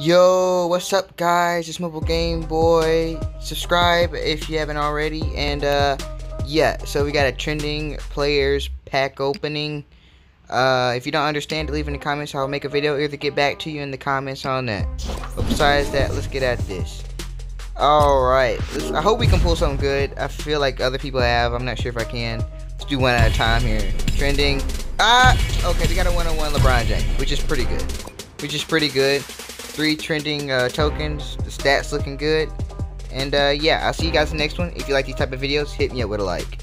Yo, what's up guys? It's Mobile Game Boy. Subscribe if you haven't already. And uh yeah, so we got a trending players pack opening. Uh if you don't understand leave in the comments. I'll make a video either get back to you in the comments on that. But besides that, let's get at this. Alright, I hope we can pull something good. I feel like other people have. I'm not sure if I can. Let's do one at a time here. Trending. Ah! Okay, we got a one-on-one LeBron James, which is pretty good. Which is pretty good. Three trending uh, tokens. The stats looking good. And uh, yeah, I'll see you guys in the next one. If you like these type of videos, hit me up with a like.